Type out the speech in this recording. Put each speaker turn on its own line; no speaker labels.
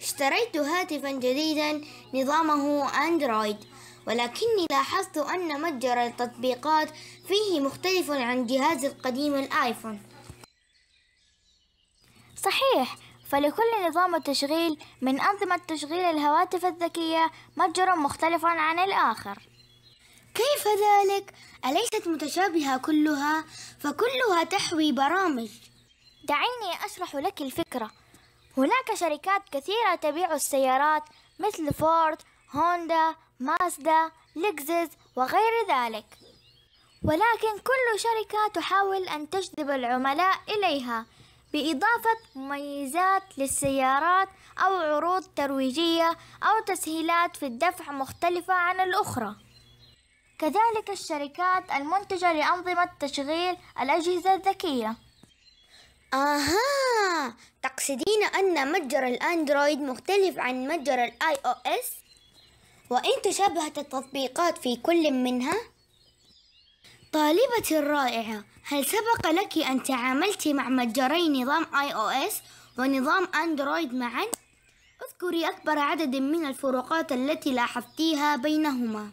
اشتريت هاتفا جديدا نظامه أندرويد. ولكني لاحظت أن متجر التطبيقات فيه مختلف عن جهازي القديم الآيفون.
صحيح فلكل نظام تشغيل من أنظمة تشغيل الهواتف الذكية متجر مختلف عن الآخر.
كيف ذلك؟ أليست متشابهة كلها؟ فكلها تحوي برامج.
دعيني أشرح لك الفكرة. هناك شركات كثيرة تبيع السيارات مثل فورد، هوندا، مازدا، لكزس وغير ذلك. ولكن كل شركة تحاول أن تجذب العملاء إليها بإضافة مميزات للسيارات أو عروض ترويجية أو تسهيلات في الدفع مختلفة عن الأخرى. كذلك الشركات المنتجة لأنظمة تشغيل الأجهزة الذكية.
آها تقصدين أن متجر الأندرويد مختلف عن متجر ال iOS؟ وإن تشابهت التطبيقات في كل منها؟ طالبتي الرائعة هل سبق لك أن تعاملت مع متجري نظام iOS ونظام أندرويد معا؟ اذكري أكبر عدد من الفروقات التي لاحظتيها بينهما